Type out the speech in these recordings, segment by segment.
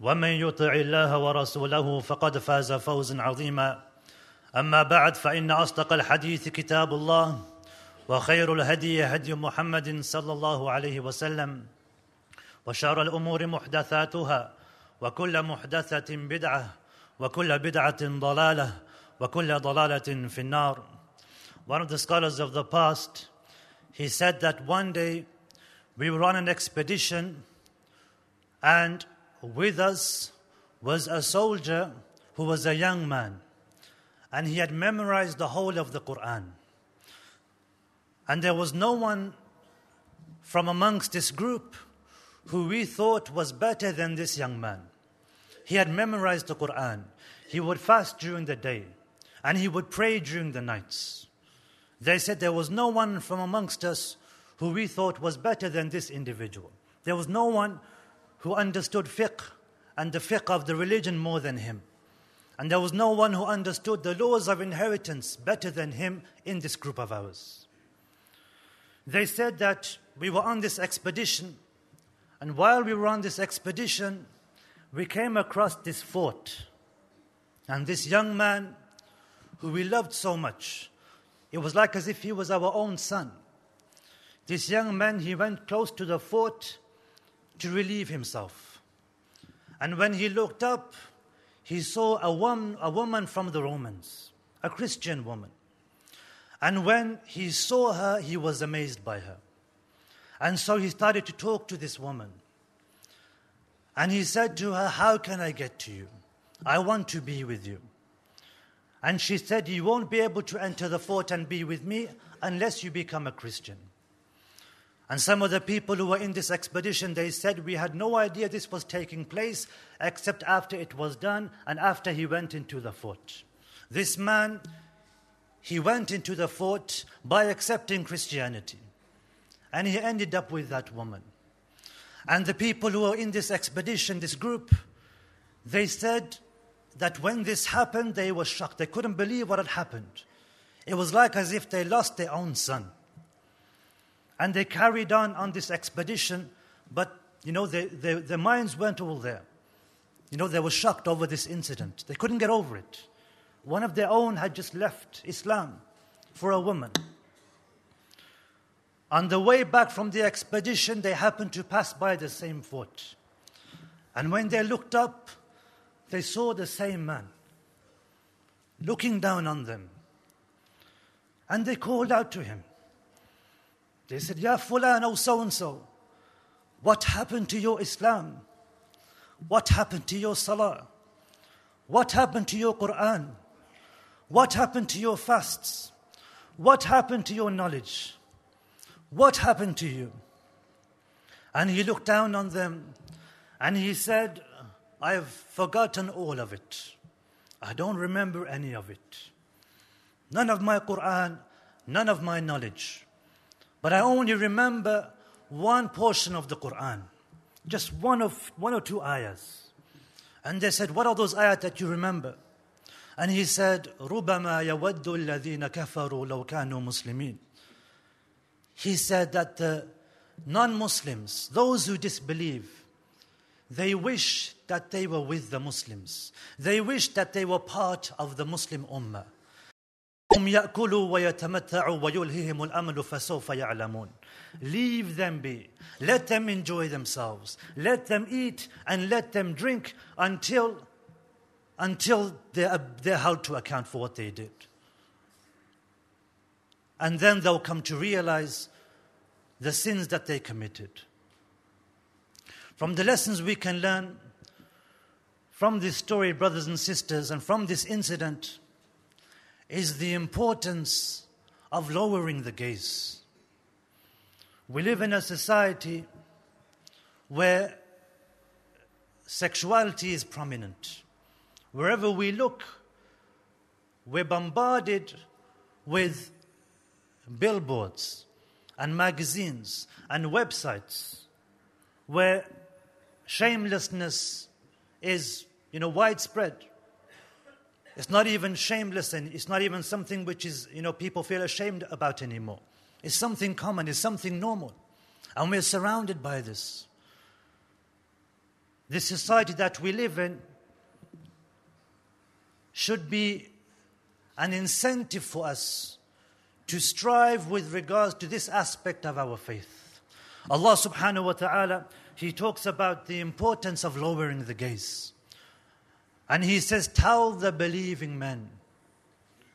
ومن يطع الله ورسوله فقد فاز فوزا عظيما. أما بعد فإن أصدق الحديث كتاب الله وخير الهدي هدي محمد صلى الله عليه وسلم وشر الأمور محدثاتها وكل محدثة بدعة وكل بدعة ضلالة وكل ضلالة في النار. One of the scholars of the past he said that one day we were on an expedition and with us was a soldier who was a young man and he had memorized the whole of the quran and there was no one from amongst this group who we thought was better than this young man. He had memorized the Quran. He would fast during the day and he would pray during the nights. They said there was no one from amongst us who we thought was better than this individual. There was no one who understood fiqh and the fiqh of the religion more than him. And there was no one who understood the laws of inheritance better than him in this group of ours. They said that we were on this expedition and while we were on this expedition, we came across this fort. And this young man, who we loved so much, it was like as if he was our own son. This young man, he went close to the fort to relieve himself. And when he looked up, he saw a woman, a woman from the Romans, a Christian woman. And when he saw her, he was amazed by her. And so he started to talk to this woman. And he said to her, How can I get to you? I want to be with you. And she said, You won't be able to enter the fort and be with me unless you become a Christian. And some of the people who were in this expedition, they said, We had no idea this was taking place except after it was done and after he went into the fort. This man, he went into the fort by accepting Christianity. And he ended up with that woman. And the people who were in this expedition, this group, they said that when this happened, they were shocked. They couldn't believe what had happened. It was like as if they lost their own son. And they carried on on this expedition, but you know, they, they, their minds weren't all there. You know, they were shocked over this incident. They couldn't get over it. One of their own had just left Islam for a woman. On the way back from the expedition, they happened to pass by the same fort. And when they looked up, they saw the same man looking down on them. And they called out to him. They said, Ya Fulan, oh so and so, what happened to your Islam? What happened to your Salah? What happened to your Quran? What happened to your fasts? What happened to your knowledge? What happened to you? And he looked down on them and he said, I have forgotten all of it. I don't remember any of it. None of my Quran, none of my knowledge. But I only remember one portion of the Quran, just one of one or two ayahs. And they said, What are those ayahs that you remember? And he said, رُبَمَا يَوَدُّ الَّذِينَ كَفَرُوا لَوْ كَانُوا مُسْلِمِينَ he said that the non Muslims, those who disbelieve, they wish that they were with the Muslims. They wish that they were part of the Muslim Ummah. Leave them be. Let them enjoy themselves. Let them eat and let them drink until until they're, they're held to account for what they did. And then they'll come to realize the sins that they committed. From the lessons we can learn from this story, brothers and sisters, and from this incident, is the importance of lowering the gaze. We live in a society where sexuality is prominent. Wherever we look, we're bombarded with billboards and magazines and websites where shamelessness is you know widespread it's not even shameless and it's not even something which is you know people feel ashamed about anymore it's something common it's something normal and we're surrounded by this the society that we live in should be an incentive for us to strive with regards to this aspect of our faith. Allah subhanahu wa ta'ala, He talks about the importance of lowering the gaze. And He says, Tell the believing men,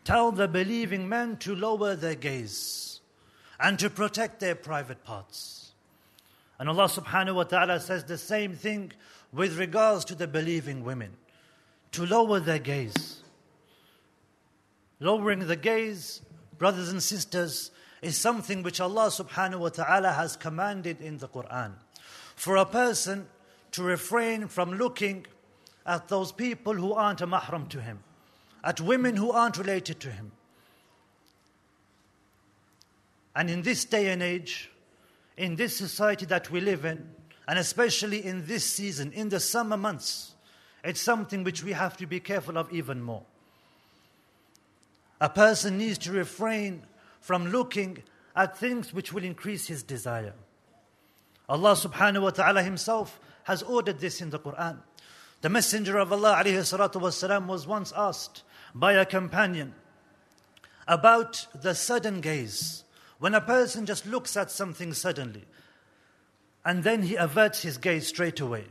tell the believing men to lower their gaze and to protect their private parts. And Allah subhanahu wa ta'ala says the same thing with regards to the believing women to lower their gaze. Lowering the gaze, brothers and sisters, is something which Allah subhanahu wa ta'ala has commanded in the Quran. For a person to refrain from looking at those people who aren't a mahram to him, at women who aren't related to him. And in this day and age, in this society that we live in, and especially in this season, in the summer months, it's something which we have to be careful of even more. A person needs to refrain from looking at things which will increase his desire. Allah subhanahu wa ta'ala himself has ordered this in the Quran. The Messenger of Allah والسلام, was once asked by a companion about the sudden gaze. When a person just looks at something suddenly, and then he averts his gaze straight away.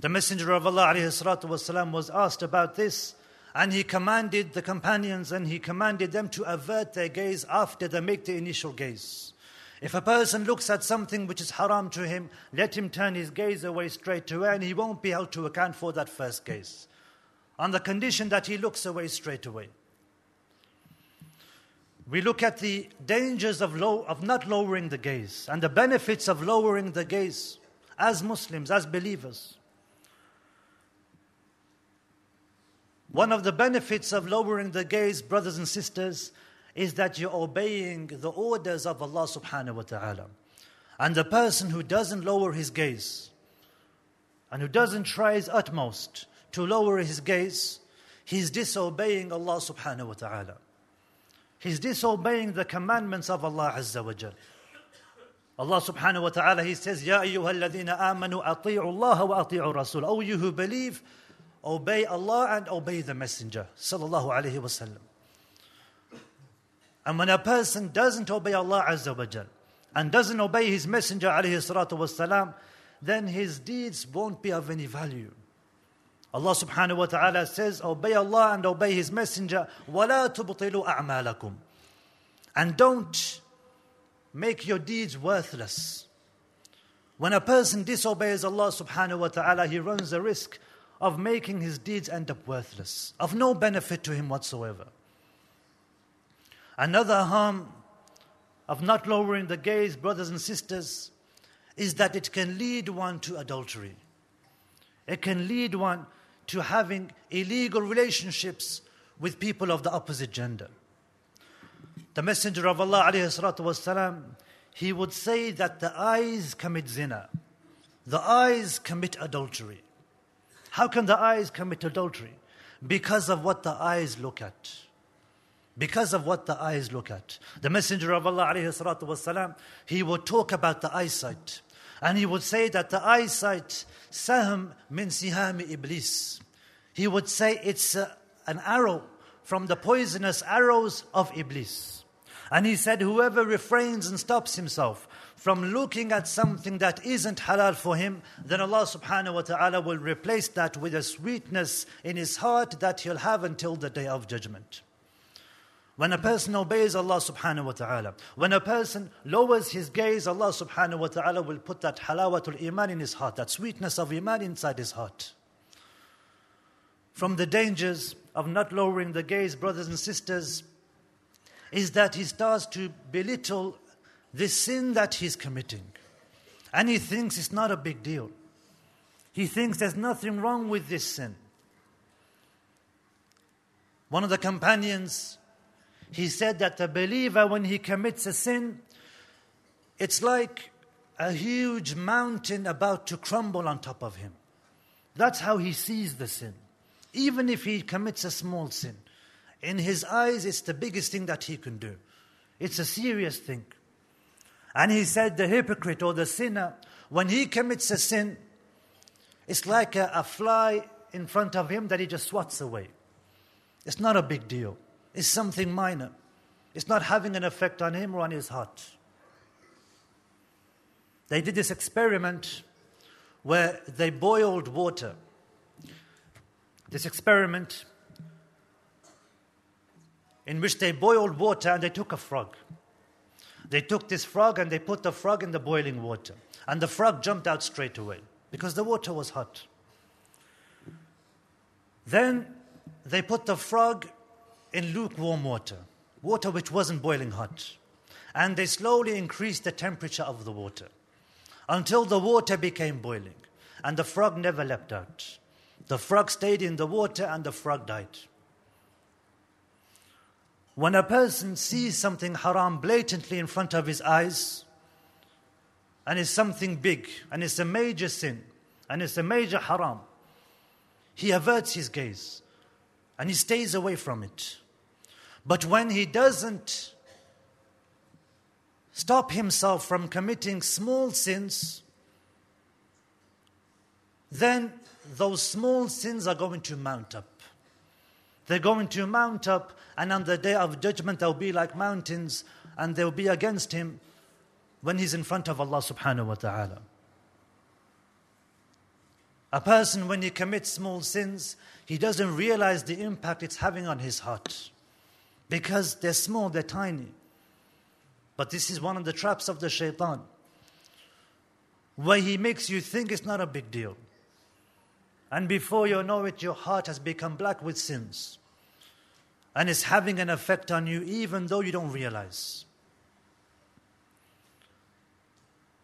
The Messenger of Allah والسلام, was asked about this, and he commanded the companions and he commanded them to avert their gaze after they make the initial gaze. If a person looks at something which is haram to him, let him turn his gaze away straight away, and he won't be held to account for that first gaze, on the condition that he looks away straight away. We look at the dangers of, low, of not lowering the gaze and the benefits of lowering the gaze as Muslims, as believers. One of the benefits of lowering the gaze, brothers and sisters, is that you're obeying the orders of Allah subhanahu wa ta'ala. And the person who doesn't lower his gaze and who doesn't try his utmost to lower his gaze, he's disobeying Allah subhanahu wa ta'ala. He's disobeying the commandments of Allah Azza wa Jal. Allah subhanahu wa ta'ala, He says, Ya ayyuha alladhina amanu ati'u Allah wa ati'u Rasul. O you who believe, obey Allah and obey the Messenger. Sallallahu alayhi wa sallam. And when a person doesn't obey Allah Azza wa Jal and doesn't obey His Messenger alayhi salatu wa salam, then his deeds won't be of any value. Allah subhanahu wa ta'ala says, Obey Allah and obey His Messenger. وَلَا تُبْطِلُوا أَعْمَالَكُمْ And don't make your deeds worthless. When a person disobeys Allah subhanahu wa ta'ala, he runs the risk of making his deeds end up worthless, of no benefit to him whatsoever. Another harm of not lowering the gaze, brothers and sisters, is that it can lead one to adultery. It can lead one to having illegal relationships with people of the opposite gender. The Messenger of Allah والسلام, he would say that the eyes commit zina, the eyes commit adultery. How can the eyes commit adultery? Because of what the eyes look at. Because of what the eyes look at. The Messenger of Allah والسلام, he would talk about the eyesight. And he would say that the eyesight, sahm min sihami iblis. He would say it's a, an arrow from the poisonous arrows of iblis. And he said, Whoever refrains and stops himself from looking at something that isn't halal for him, then Allah subhanahu wa ta'ala will replace that with a sweetness in his heart that he'll have until the day of judgment. When a person obeys Allah subhanahu wa ta'ala, when a person lowers his gaze, Allah subhanahu wa ta'ala will put that halawatul iman in his heart, that sweetness of iman inside his heart. From the dangers of not lowering the gaze, brothers and sisters, is that he starts to belittle the sin that he's committing. And he thinks it's not a big deal. He thinks there's nothing wrong with this sin. One of the companions, he said that the believer, when he commits a sin, it's like a huge mountain about to crumble on top of him. That's how he sees the sin. Even if he commits a small sin. In his eyes, it's the biggest thing that he can do. It's a serious thing. And he said, the hypocrite or the sinner, when he commits a sin, it's like a, a fly in front of him that he just swats away. It's not a big deal, it's something minor. It's not having an effect on him or on his heart. They did this experiment where they boiled water. This experiment in which they boiled water and they took a frog. They took this frog and they put the frog in the boiling water. And the frog jumped out straight away because the water was hot. Then they put the frog in lukewarm water, water which wasn't boiling hot. And they slowly increased the temperature of the water until the water became boiling. And the frog never leapt out. The frog stayed in the water and the frog died. When a person sees something haram blatantly in front of his eyes, and it's something big, and it's a major sin, and it's a major haram, he averts his gaze and he stays away from it. But when he doesn't stop himself from committing small sins, then those small sins are going to mount up. They're going to mount up, and on the day of judgment, they'll be like mountains, and they'll be against him when he's in front of Allah subhanahu wa ta'ala. A person, when he commits small sins, he doesn't realize the impact it's having on his heart. Because they're small, they're tiny. But this is one of the traps of the shaitan, where he makes you think it's not a big deal. And before you know it, your heart has become black with sins. And it's having an effect on you even though you don't realize.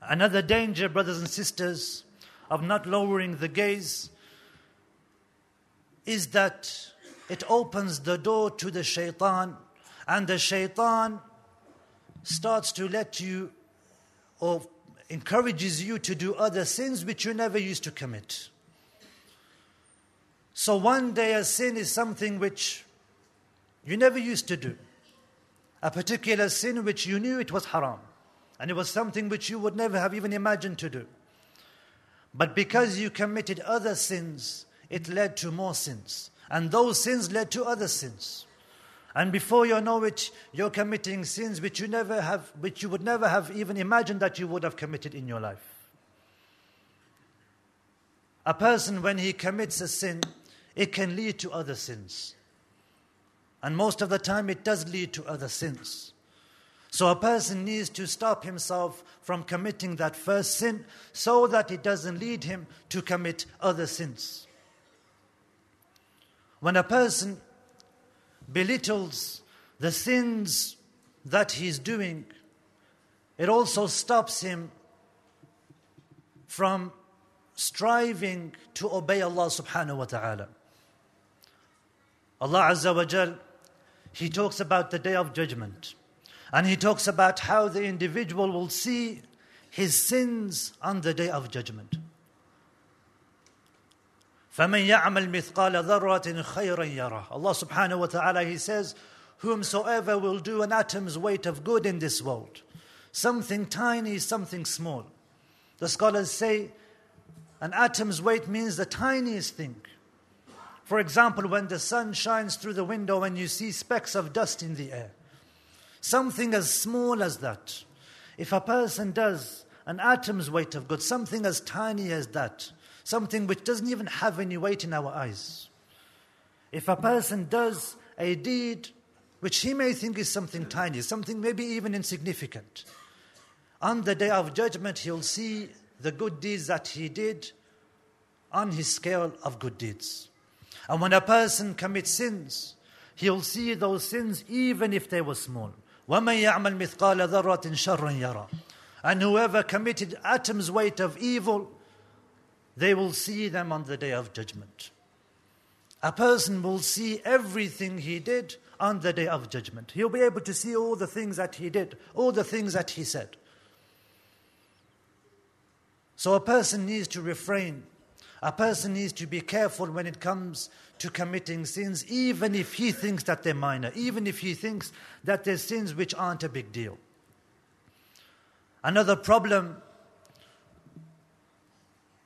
Another danger, brothers and sisters, of not lowering the gaze is that it opens the door to the shaitan, and the shaitan starts to let you or encourages you to do other sins which you never used to commit. So one day a sin is something which you never used to do. A particular sin which you knew it was haram. And it was something which you would never have even imagined to do. But because you committed other sins, it led to more sins. And those sins led to other sins. And before you know it, you're committing sins which you never have, which you would never have even imagined that you would have committed in your life. A person, when he commits a sin, it can lead to other sins. And most of the time, it does lead to other sins. So a person needs to stop himself from committing that first sin so that it doesn't lead him to commit other sins. When a person belittles the sins that he's doing, it also stops him from striving to obey Allah subhanahu wa ta'ala. Allah Azza wa Jal, He talks about the day of judgment. And He talks about how the individual will see his sins on the day of judgment. فَمَنْ يَعْمَلْ مِثْقَالَ ذَرَّةٍ خَيْرًا يَرَهُ Allah subhanahu wa ta'ala, He says, Whomsoever will do an atom's weight of good in this world, something tiny, something small. The scholars say, an atom's weight means the tiniest thing. For example, when the sun shines through the window and you see specks of dust in the air. Something as small as that. If a person does an atom's weight of good, something as tiny as that, something which doesn't even have any weight in our eyes. If a person does a deed which he may think is something tiny, something maybe even insignificant, on the day of judgment, he'll see the good deeds that he did on his scale of good deeds. And when a person commits sins, he'll see those sins even if they were small. وَمَن يَعْمَلْ مِثْقَالَ ذَرَّةٍ شَرًّا يَرَى And whoever committed atom's weight of evil, they will see them on the day of judgment. A person will see everything he did on the day of judgment. He'll be able to see all the things that he did, all the things that he said. So a person needs to refrain. A person needs to be careful when it comes to committing sins, even if he thinks that they're minor, even if he thinks that they're sins which aren't a big deal. Another problem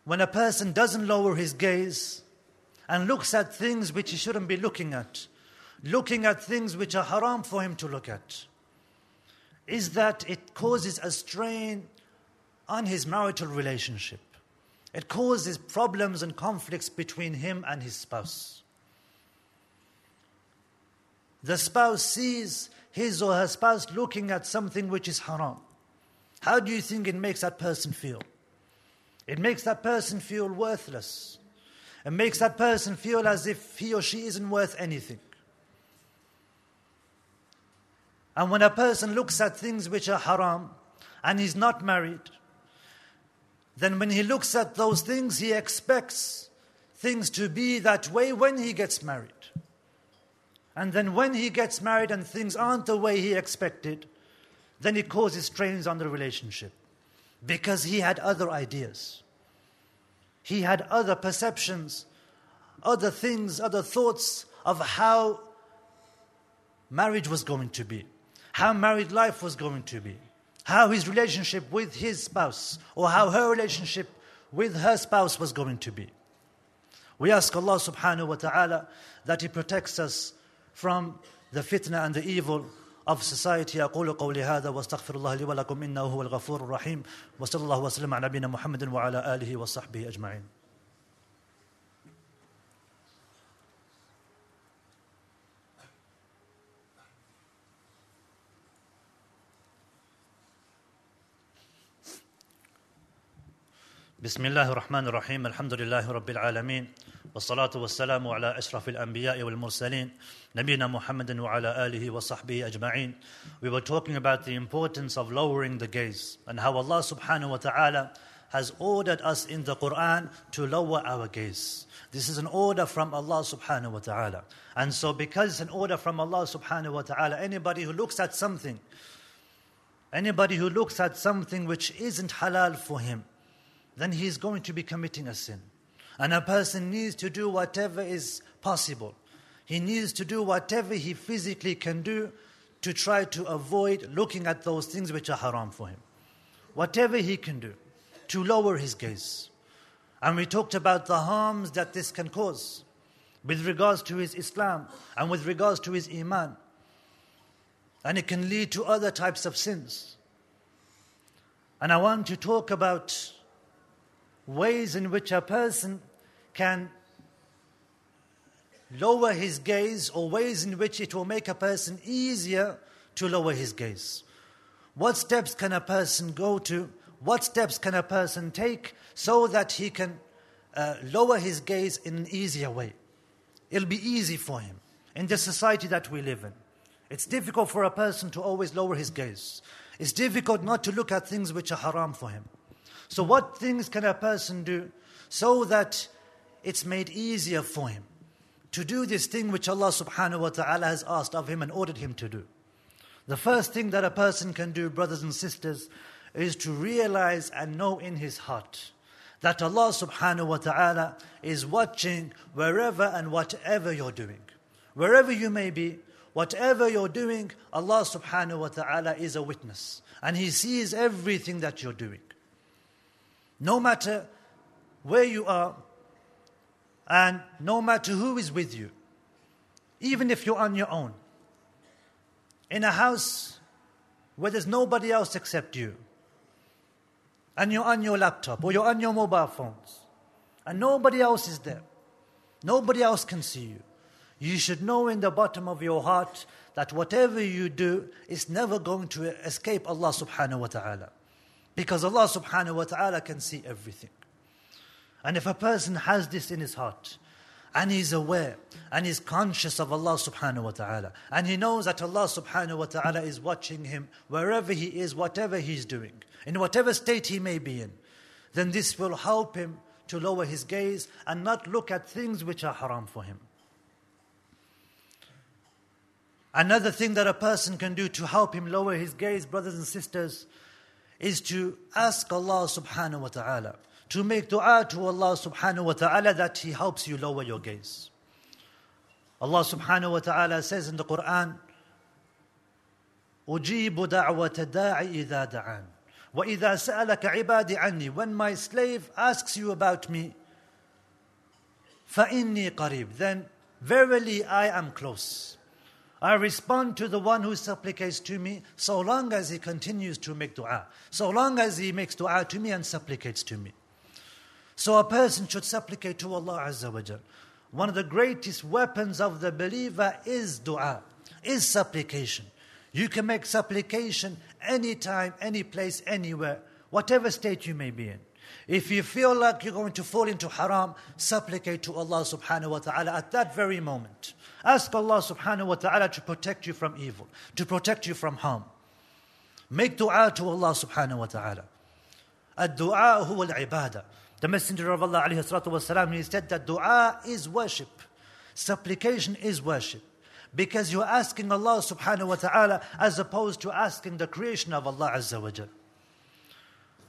when a person doesn't lower his gaze and looks at things which he shouldn't be looking at, looking at things which are haram for him to look at, is that it causes a strain on his marital relationship. It causes problems and conflicts between him and his spouse. The spouse sees his or her spouse looking at something which is haram. How do you think it makes that person feel? It makes that person feel worthless. It makes that person feel as if he or she isn't worth anything. And when a person looks at things which are haram and he's not married, then when he looks at those things, he expects things to be that way when he gets married. And then when he gets married and things aren't the way he expected, then it causes strains on the relationship because he had other ideas. He had other perceptions, other things, other thoughts of how marriage was going to be, how married life was going to be how his relationship with his spouse or how her relationship with her spouse was going to be. We ask Allah subhanahu wa ta'ala that He protects us from the fitna and the evil of society أقول قولي هذا واستغفر الله لي ولكم إنه هو الغفور الرحيم. وصلى الله وسلم على نبينا محمد وعلى آله وصحبه أجمعين. بسم الله الرحمن الرحيم الحمد لله رب العالمين والصلاة والسلام على أشرف الأنبياء والمرسلين نبينا محمد وعلى آله وصحبه أجمعين We were talking about the importance of lowering the gaze and how Allah subhanahu wa ta'ala has ordered us in the Quran to lower our gaze. This is an order from Allah subhanahu wa ta'ala. And so because it's an order from Allah subhanahu wa ta'ala, anybody who looks at something, anybody who looks at something which isn't halal for him, then he is going to be committing a sin. And a person needs to do whatever is possible. He needs to do whatever he physically can do to try to avoid looking at those things which are haram for him. Whatever he can do to lower his gaze. And we talked about the harms that this can cause with regards to his Islam and with regards to his Iman. And it can lead to other types of sins. And I want to talk about ways in which a person can lower his gaze or ways in which it will make a person easier to lower his gaze. What steps can a person go to? What steps can a person take so that he can uh, lower his gaze in an easier way? It'll be easy for him in the society that we live in. It's difficult for a person to always lower his gaze. It's difficult not to look at things which are haram for him. So, what things can a person do so that it's made easier for him to do this thing which Allah subhanahu wa ta'ala has asked of him and ordered him to do? The first thing that a person can do, brothers and sisters, is to realize and know in his heart that Allah subhanahu wa ta'ala is watching wherever and whatever you're doing. Wherever you may be, whatever you're doing, Allah subhanahu wa ta'ala is a witness. And He sees everything that you're doing. No matter where you are, and no matter who is with you, even if you're on your own, in a house where there's nobody else except you. And you're on your laptop or you're on your mobile phones. And nobody else is there. Nobody else can see you. You should know in the bottom of your heart that whatever you do is never going to escape Allah subhanahu wa ta'ala. Because Allah subhanahu wa ta'ala can see everything. And if a person has this in his heart, and he's aware and he's conscious of Allah subhanahu wa ta'ala and he knows that Allah subhanahu wa ta'ala is watching him wherever he is, whatever he's doing, in whatever state he may be in, then this will help him to lower his gaze and not look at things which are haram for him. Another thing that a person can do to help him lower his gaze, brothers and sisters, is to ask Allah subhanahu wa ta'ala, to make dua to Allah subhanahu wa ta'ala that He helps you lower your gaze. Allah subhanahu wa ta'ala says in the Quran, أجيب دعوة الداعي إذا دعان وإذا سألك عبادي عني When my slave asks you about me, فإني قريب Then verily I am close. I respond to the one who supplicates to me so long as he continues to make dua, so long as he makes dua to me and supplicates to me. So a person should supplicate to Allah Azza wa Jal. One of the greatest weapons of the believer is dua, is supplication. You can make supplication anytime, any place, anywhere, whatever state you may be in. If you feel like you're going to fall into haram, supplicate to Allah subhanahu wa ta'ala at that very moment. Ask Allah subhanahu wa ta'ala to protect you from evil, to protect you from harm. Make dua to Allah subhanahu wa ta'ala. Ad-du'a huwa al-ibadah. The Messenger of Allah alayhi salatu wasalam, he said that dua is worship. Supplication is worship. Because you're asking Allah subhanahu wa ta'ala as opposed to asking the creation of Allah azza wa jalla.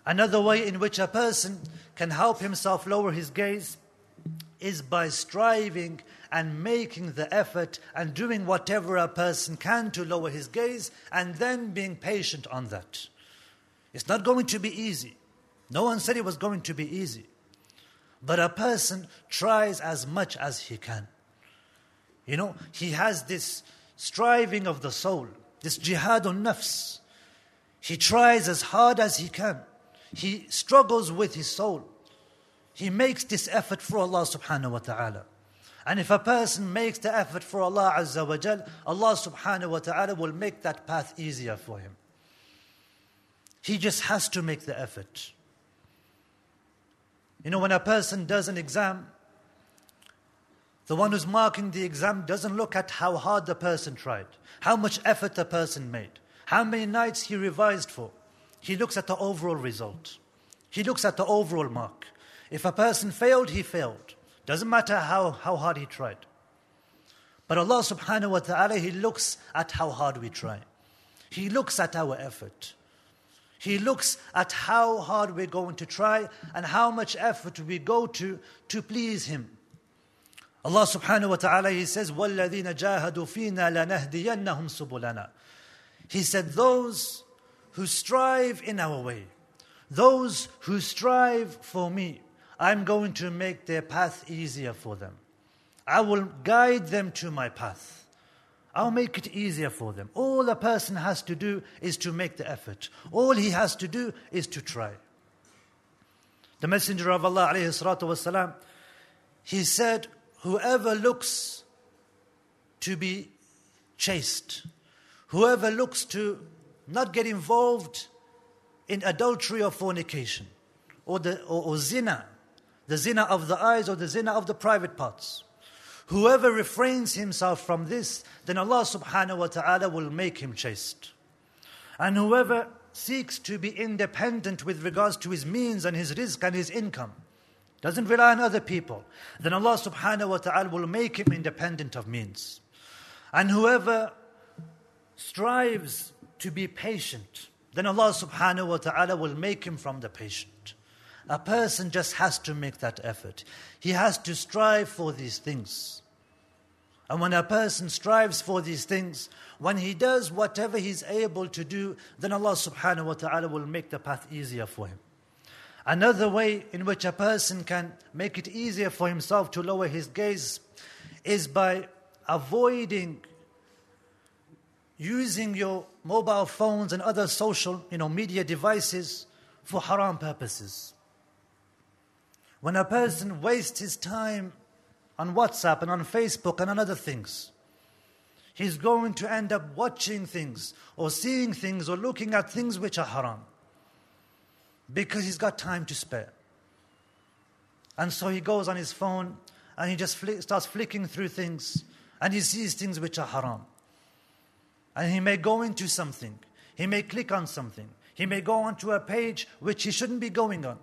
Another way in which a person can help himself lower his gaze is by striving and making the effort and doing whatever a person can to lower his gaze and then being patient on that. It's not going to be easy. No one said it was going to be easy. But a person tries as much as he can. You know, he has this striving of the soul, this jihad on nafs. He tries as hard as he can. He struggles with his soul. He makes this effort for Allah subhanahu wa ta'ala. And if a person makes the effort for Allah Azza wa Jal, Allah subhanahu wa ta'ala will make that path easier for him. He just has to make the effort. You know, when a person does an exam, the one who's marking the exam doesn't look at how hard the person tried, how much effort the person made, how many nights he revised for. He looks at the overall result. He looks at the overall mark. If a person failed, he failed. Doesn't matter how, how hard he tried. But Allah subhanahu wa ta'ala, He looks at how hard we try. He looks at our effort. He looks at how hard we're going to try and how much effort we go to to please Him. Allah subhanahu wa ta'ala, He says, وَالَّذِينَ جَاهَدُوا فِينَا لَنَهْدِيَنَّهُمْ سُبُلَنَا He said, those who strive in our way, those who strive for me, I'm going to make their path easier for them. I will guide them to my path. I'll make it easier for them. All a person has to do is to make the effort. All he has to do is to try. The Messenger of Allah, والسلام, he said, Whoever looks to be chaste, whoever looks to not get involved in adultery or fornication or, the, or, or zina, the zina of the eyes or the zina of the private parts. Whoever refrains himself from this, then Allah subhanahu wa ta'ala will make him chaste. And whoever seeks to be independent with regards to his means and his rizq and his income, doesn't rely on other people, then Allah subhanahu wa ta'ala will make him independent of means. And whoever strives to be patient, then Allah subhanahu wa ta'ala will make him from the patient. A person just has to make that effort. He has to strive for these things. And when a person strives for these things, when he does whatever he's able to do, then Allah subhanahu wa ta'ala will make the path easier for him. Another way in which a person can make it easier for himself to lower his gaze is by avoiding using your mobile phones and other social you know, media devices for haram purposes. When a person wastes his time on WhatsApp and on Facebook and on other things, he's going to end up watching things or seeing things or looking at things which are haram because he's got time to spare. And so he goes on his phone and he just starts flicking through things and he sees things which are haram. And he may go into something, he may click on something, he may go onto a page which he shouldn't be going on.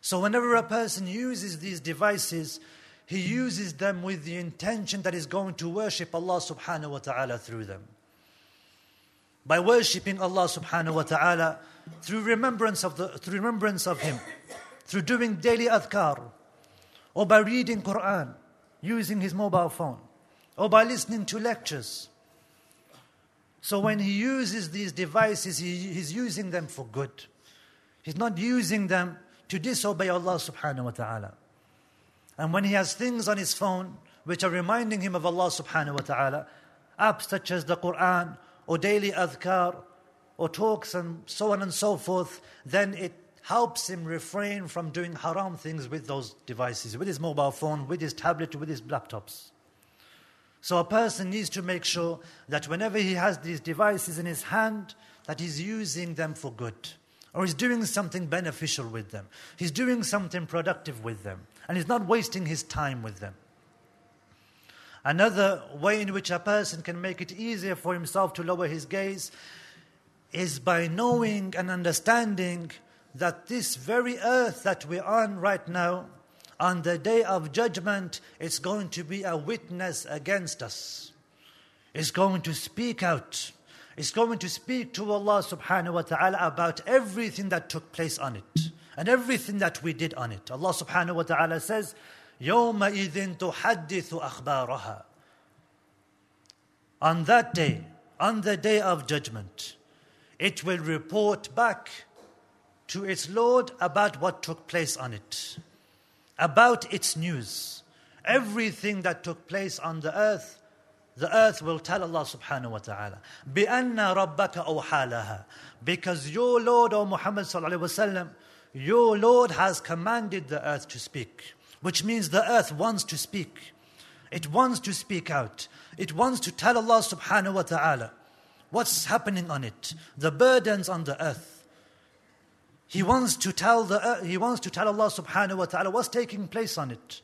So, whenever a person uses these devices, he uses them with the intention that he's going to worship Allah subhanahu wa ta'ala through them. By worshipping Allah subhanahu wa ta'ala through remembrance of, the, through remembrance of Him, through doing daily adhkar, or by reading Quran, using his mobile phone, or by listening to lectures. So when he uses these devices, he, he's using them for good. He's not using them to disobey Allah subhanahu wa ta'ala. And when he has things on his phone which are reminding him of Allah subhanahu wa ta'ala, apps such as the Quran or daily adhkar or talks and so on and so forth, then it helps him refrain from doing haram things with those devices, with his mobile phone, with his tablet, with his laptops. So a person needs to make sure that whenever he has these devices in his hand, that he's using them for good. Or he's doing something beneficial with them. He's doing something productive with them. And he's not wasting his time with them. Another way in which a person can make it easier for himself to lower his gaze is by knowing and understanding that this very earth that we're on right now on the day of judgment, it's going to be a witness against us. It's going to speak out. It's going to speak to Allah subhanahu wa ta'ala about everything that took place on it and everything that we did on it. Allah subhanahu wa ta'ala says, يومئذ تحدث أخبارها On that day, on the day of judgment, it will report back to its Lord about what took place on it about its news. Everything that took place on the earth, the earth will tell Allah subhanahu wa ta'ala. بِأَنَّ رَبَّكَ أَوْحَى Because your Lord, O Muhammad sallallahu alayhi wa your Lord has commanded the earth to speak. Which means the earth wants to speak. It wants to speak out. It wants to tell Allah subhanahu wa ta'ala what's happening on it, the burdens on the earth. He wants to tell the uh, he wants to tell Allah subhanahu wa ta'ala what's taking place on it.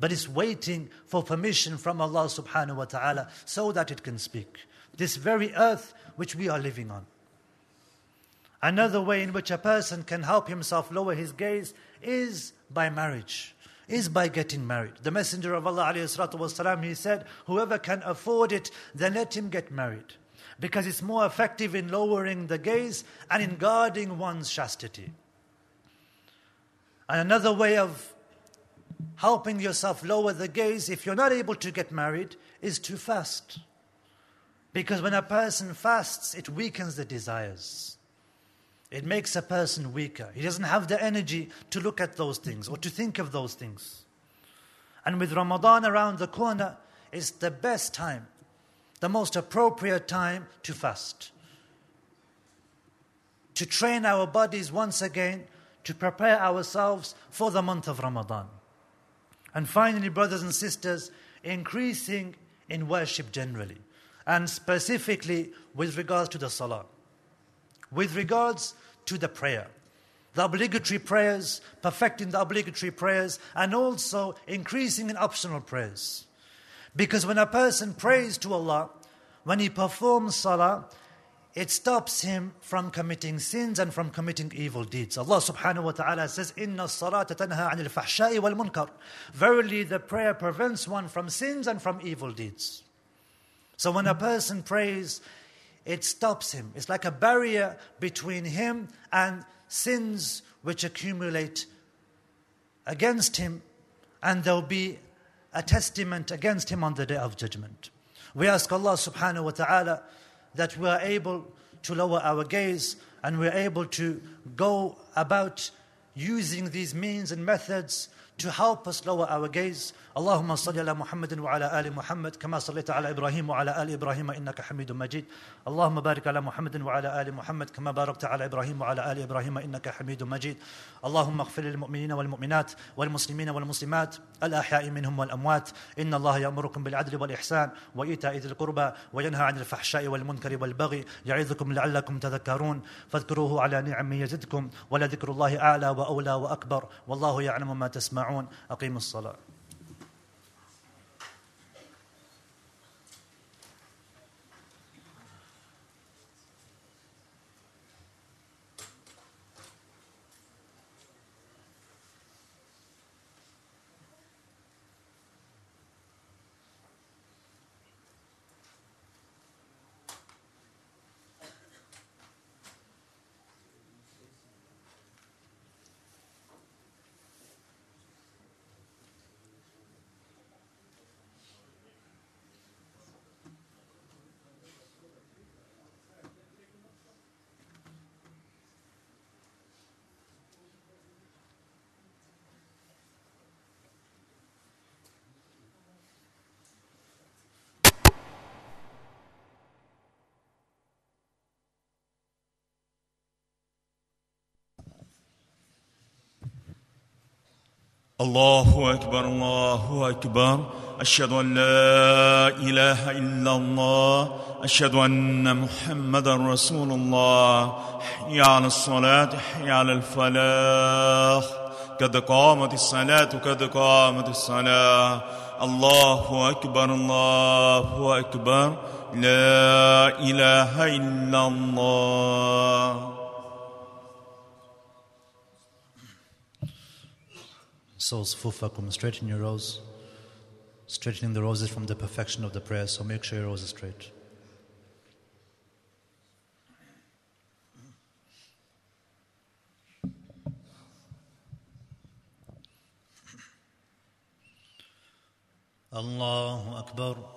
But it's waiting for permission from Allah subhanahu wa ta'ala so that it can speak. This very earth which we are living on. Another way in which a person can help himself lower his gaze is by marriage, is by getting married. The Messenger of Allah والسلام, he said, Whoever can afford it, then let him get married because it's more effective in lowering the gaze and in guarding one's chastity. And another way of helping yourself lower the gaze, if you're not able to get married, is to fast. Because when a person fasts, it weakens the desires. It makes a person weaker. He doesn't have the energy to look at those things or to think of those things. And with Ramadan around the corner, it's the best time the most appropriate time to fast. To train our bodies once again to prepare ourselves for the month of Ramadan. And finally, brothers and sisters, increasing in worship generally, and specifically with regards to the salah, with regards to the prayer, the obligatory prayers, perfecting the obligatory prayers, and also increasing in optional prayers. Because when a person prays to Allah, when he performs salah, it stops him from committing sins and from committing evil deeds. Allah subhanahu wa ta'ala says, Inna salata tanha anil fahsha'i wal munkar. Verily, the prayer prevents one from sins and from evil deeds. So when a person prays, it stops him. It's like a barrier between him and sins which accumulate against him, and there'll be a testament against him on the day of judgment. We ask Allah subhanahu wa ta'ala that we are able to lower our gaze and we're able to go about using these means and methods to help us lower our gaze. اللهم صل على محمد وعلى آل محمد كما صليت على إبراهيم وعلى آل إبراهيم إنك حميد مجيد اللهم بارك على محمد وعلى آل محمد كما باركت على إبراهيم وعلى آل إبراهيم إنك حميد مجيد اللهم اغفر للمؤمنين والمؤمنات والمسلمين والمسلمات الأحياء منهم والأموات إن الله يأمركم بالعدل والإحسان وإيتاء ذي القربى وينهى عن الفحشاء والمنكر والبغي يعظكم لعلكم تذكرون فاذكروه على نعم يزدكم ولذكر الله أعلى وأولى وأكبر والله يعلم ما تسمعون يسمعون أقيم الصلاة. الله أكبر الله أكبر. أشهد أن لا إله إلا الله. أشهد أن محمدا رسول الله. حي على الصلاة حي على الفلاح. قد قامت الصلاة قد قامت الصلاة. الله أكبر الله أكبر. لا إله إلا الله. So sufufakum, straighten your rows. Straightening the roses from the perfection of the prayer, so make sure your rows are straight. Allahu Akbar.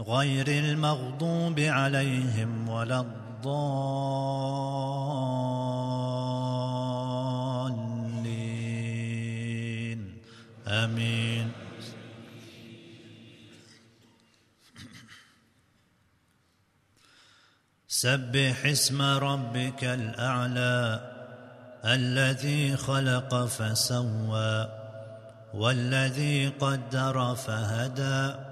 غير المغضوب عليهم ولا الضالين. آمين. سبح اسم ربك الأعلى الذي خلق فسوى والذي قدر فهدى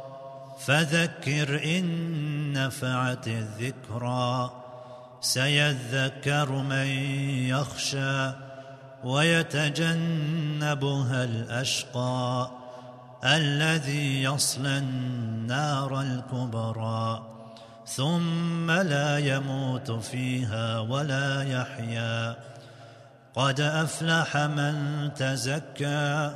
فذكر إن نفعت الذكرى. سيذكر من يخشى ويتجنبها الأشقى. الذي يصلى النار الكبرى. ثم لا يموت فيها ولا يحيا. قد أفلح من تزكى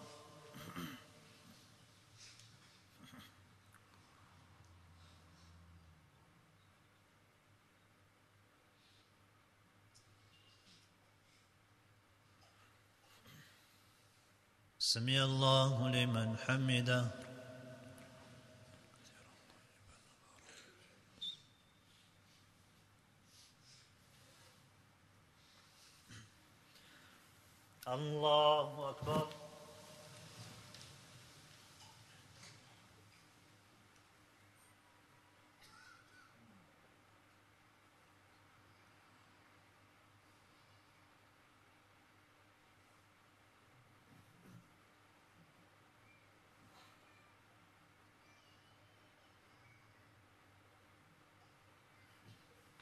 سمي الله لمن حمده. الله أكبر.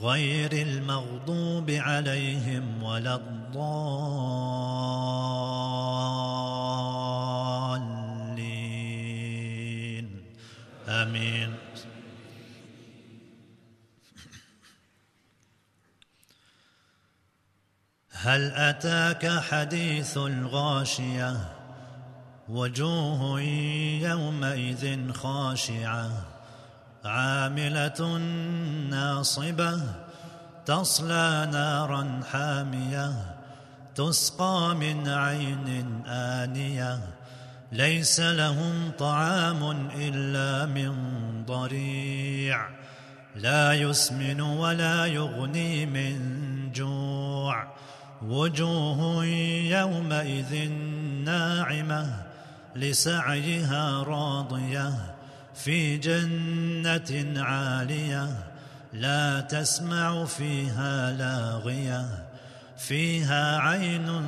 غير المغضوب عليهم ولا الضالين. آمين. هل أتاك حديث الغاشية؟ وجوه يومئذ خاشعة. عاملة ناصبة تصلى نارا حامية تسقى من عين آنية. ليس لهم طعام إلا من ضريع لا يسمن ولا يغني من جوع. وجوه يومئذ ناعمة لسعيها راضية. في جنة عالية لا تسمع فيها لاغية فيها عين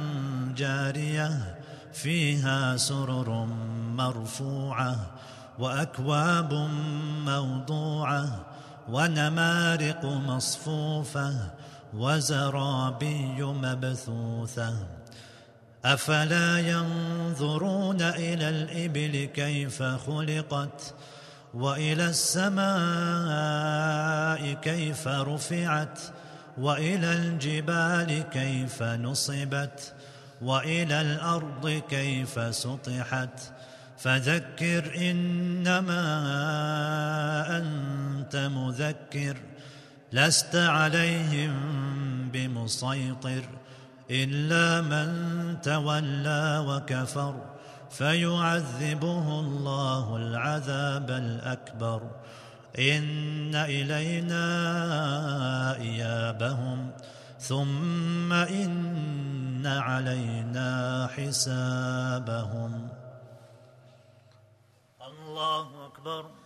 جارية فيها سرر مرفوعة وأكواب موضوعة ونمارق مصفوفة وزرابي مبثوثة أفلا ينظرون إلى الإبل كيف خلقت؟ وإلى السماء كيف رفعت وإلى الجبال كيف نصبت وإلى الأرض كيف سطحت. فذكر إنما أنت مذكر لست عليهم بمسيطر إلا من تولى وكفر. فيعذبه الله العذاب الأكبر. إن إلينا إيابهم. ثم إن علينا حسابهم. الله أكبر.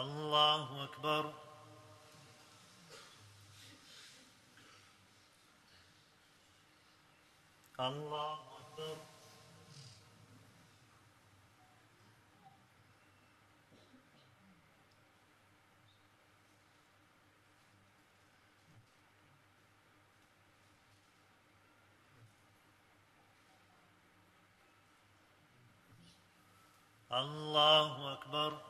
الله أكبر. الله أكبر. الله أكبر.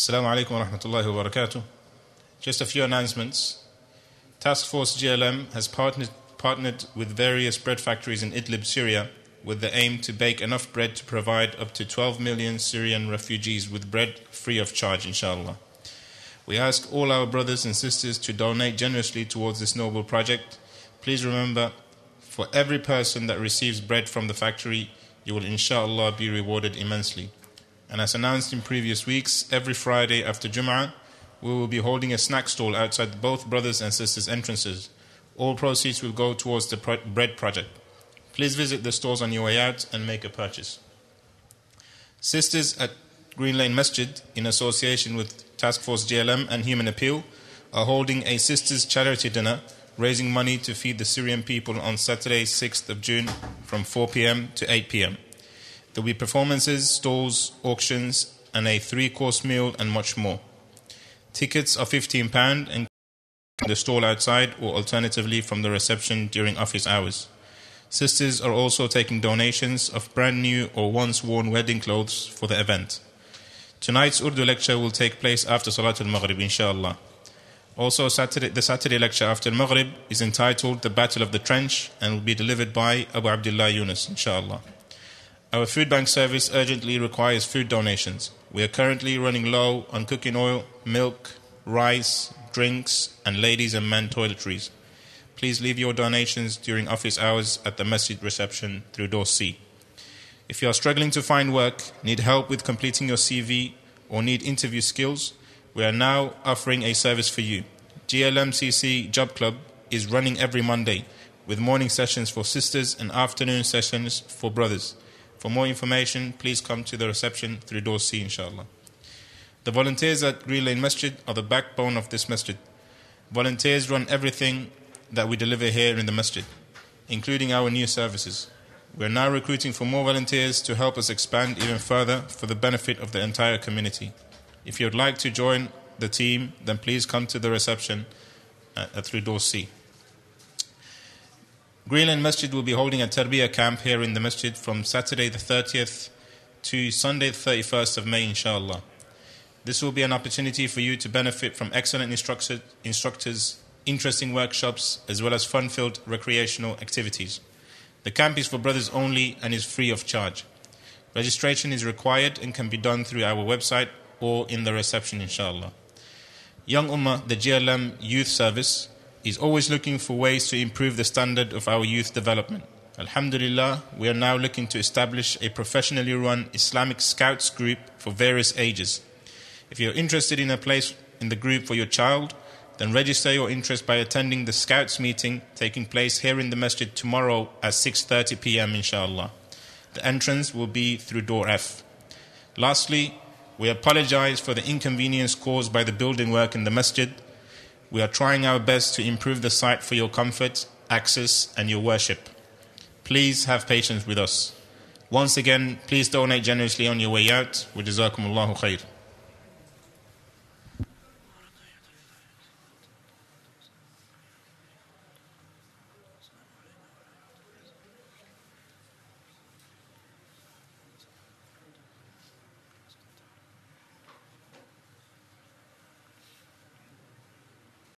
Assalamu alaikum wa rahmatullahi wa barakatuh. Just a few announcements. Task Force GLM has partnered, partnered with various bread factories in Idlib, Syria, with the aim to bake enough bread to provide up to 12 million Syrian refugees with bread free of charge, inshallah. We ask all our brothers and sisters to donate generously towards this noble project. Please remember, for every person that receives bread from the factory, you will inshallah be rewarded immensely. And as announced in previous weeks, every Friday after Jum'ah, we will be holding a snack stall outside both brothers and sisters' entrances. All proceeds will go towards the bread project. Please visit the stores on your way out and make a purchase. Sisters at Green Lane Masjid, in association with Task Force GLM and Human Appeal, are holding a Sisters Charity Dinner raising money to feed the Syrian people on Saturday, 6th of June from 4 p.m. to 8 p.m. There will be performances, stalls, auctions, and a three course meal, and much more. Tickets are £15 and the stall outside, or alternatively from the reception during office hours. Sisters are also taking donations of brand new or once worn wedding clothes for the event. Tonight's Urdu lecture will take place after Salatul Maghrib, inshallah. Also, Saturday, the Saturday lecture after Maghrib is entitled The Battle of the Trench and will be delivered by Abu Abdullah Yunus, inshallah. Our food bank service urgently requires food donations. We are currently running low on cooking oil, milk, rice, drinks, and ladies and men toiletries. Please leave your donations during office hours at the masjid reception through door C. If you are struggling to find work, need help with completing your CV, or need interview skills, we are now offering a service for you. GLMCC Job Club is running every Monday with morning sessions for sisters and afternoon sessions for brothers. For more information, please come to the reception through door C, inshallah. The volunteers at Green Lane Masjid are the backbone of this masjid. Volunteers run everything that we deliver here in the masjid, including our new services. We are now recruiting for more volunteers to help us expand even further for the benefit of the entire community. If you would like to join the team, then please come to the reception uh, through door C. Green Lane Masjid will be holding a Tarbiyah camp here in the Masjid from Saturday the 30th to Sunday the 31st of May, inshallah. This will be an opportunity for you to benefit from excellent instructor, instructors, interesting workshops, as well as fun filled recreational activities. The camp is for brothers only and is free of charge. Registration is required and can be done through our website or in the reception, inshallah. Young Ummah, the GLM Youth Service, is always looking for ways to improve the standard of our youth development. Alhamdulillah, we are now looking to establish a professionally run Islamic Scouts group for various ages. If you're interested in a place in the group for your child, then register your interest by attending the Scouts meeting taking place here in the masjid tomorrow at 6:30 p.m. inshallah. The entrance will be through door F. Lastly, we apologize for the inconvenience caused by the building work in the masjid. We are trying our best to improve the site for your comfort, access, and your worship. Please have patience with us. Once again, please donate generously on your way out. Wa jazakumullahu khair.